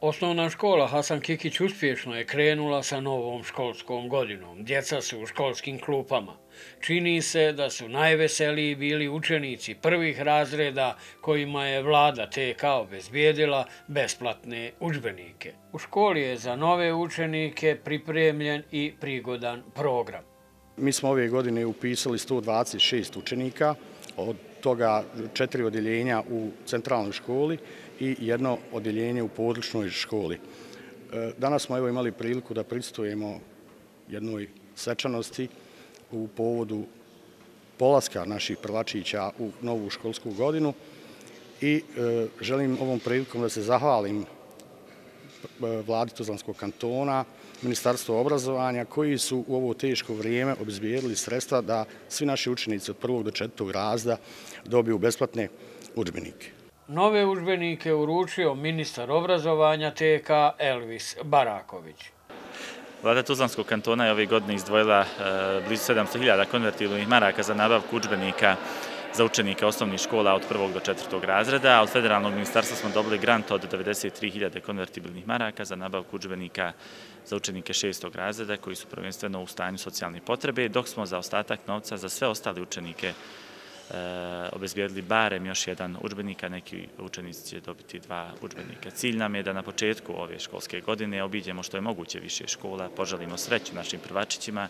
Osnovna škola Hasan Kikić uspješno je krenula sa novom školskom godinom. Djeca su u školskim klupama. Čini se da su najveseliji bili učenici prvih razreda kojima je vlada TK obezbijedila besplatne učbenike. U školi je za nove učenike pripremljen i prigodan program. Mi smo ove godine upisali 126 učenika, od toga četiri odjeljenja u centralnoj školi i jedno odjeljenje u područnoj školi. E, danas smo evo imali priliku da pristujemo jednoj svečanosti u povodu polaska naših prvačića u novu školsku godinu i e, želim ovom prilikom da se zahvalim vladi Tuzlanskog kantona, Ministarstvo obrazovanja, koji su u ovo teško vrijeme obizbijedili sredstva da svi naši učenici od prvog do četvrtog razda dobiju besplatne učbenike. Nove učbenike uručio ministar obrazovanja TK Elvis Baraković. Vlada Tuzlanskog kantona je ove godine izdvojila e, blizu 700.000 konvertibilnih maraka za nabavku učbenika za učenike osnovnih škola od prvog do četvrtog razreda, od federalnog ministarstva smo dobili grant od 93.000 konvertibilnih maraka za nabavku učbenika za učenike šestog razreda koji su prvenstveno u stanju socijalne potrebe, dok smo za ostatak novca za sve ostale učenike Eh, obezbijedili barem još jedan učbenik, a neki učenici će dobiti dva učbenika. Cilj nam je da na početku ove školske godine obiđemo što je moguće više škola, poželimo sreću našim prvačićima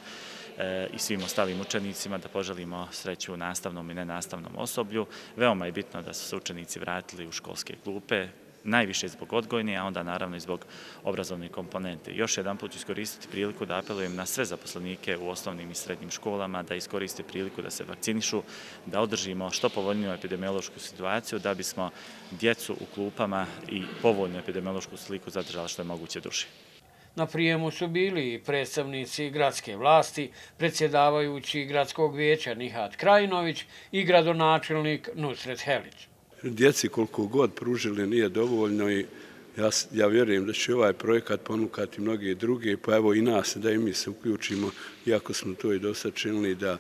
eh, i svim ostalim učenicima, da poželimo sreću nastavnom i nenastavnom osoblju. Veoma je bitno da su se učenici vratili u školske klupe, najviše zbog odgojne, a onda naravno i zbog obrazovne komponente. Još jedan put iskoristiti priliku da apelujem na sve zaposlenike u osnovnim i srednjim školama da iskoriste priliku da se vakcinišu, da održimo što povoljniju epidemiološku situaciju, da bismo djecu u klupama i povoljnu epidemiološku sliku zadržali što je moguće duši. Na prijemu su bili i predstavnici gradske vlasti, predsjedavajući gradskog vijeća Nihat Krajinović i gradonačelnik Nusret Helić djeci koliko god pružili nije dovoljno i ja, ja vjerujem da će ovaj projekat ponukati mnoge druge, pa evo i nas da i mi se uključimo, iako smo to i dosta činili, da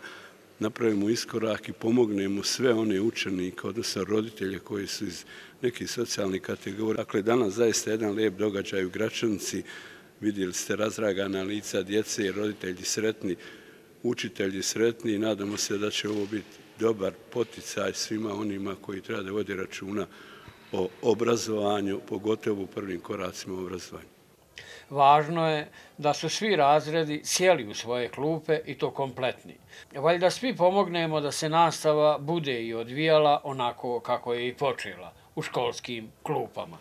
napravimo iskorak i pomognemo sve one učenike, odnosno roditelje koji su iz nekih socijalnih kategorija. Dakle, danas zaista jedan lijep događaj u Gračanici, vidjeli ste razragana lica djece i roditelji sretni, učitelji sretni i nadamo se da će ovo biti dobar poticaj svima onima koji treba da vodi računa o obrazovanju, pogotovo u prvim koracima obrazovanja. Važno je da su svi razredi sjeli u svoje klupe i to kompletni. Valjda svi pomognemo da se nastava bude i odvijala onako kako je i počela u školskim klupama.